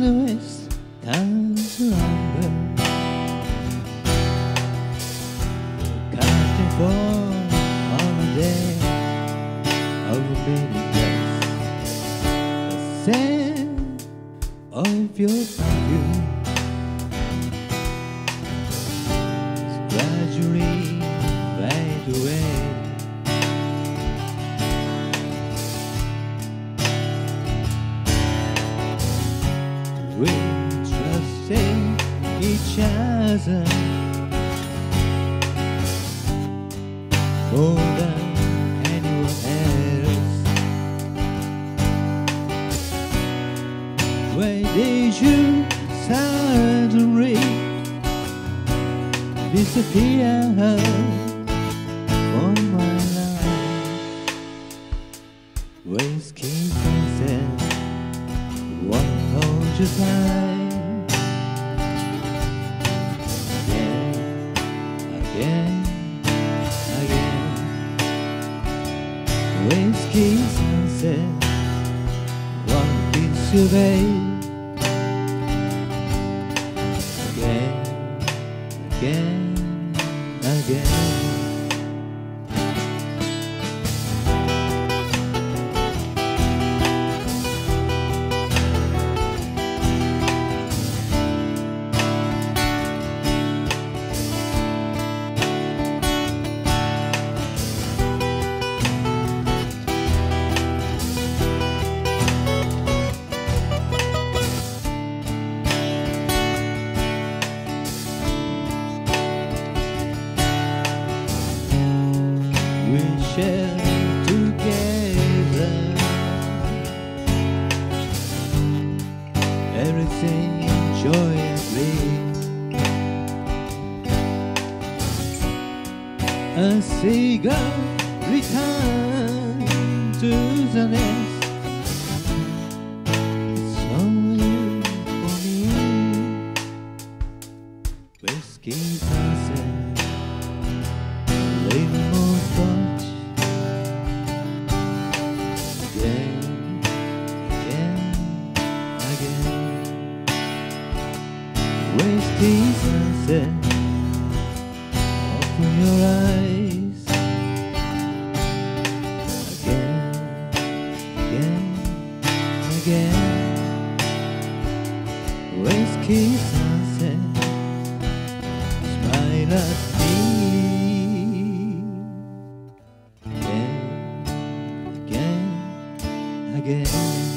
the west turns longer Counting for on a day of a baby dress The scent of your perfume each other more than anyone else. Why did you suddenly disappear from my life? With kisses one hold you tight Again, again, With kisses one kiss babe Again, again, share together everything joyously. A seagull return to the nest. It's only for me. Whisky sunset. whisky sunset Open your eyes. Again, again, again. Whisky sunset Smile at me. Again, again, again.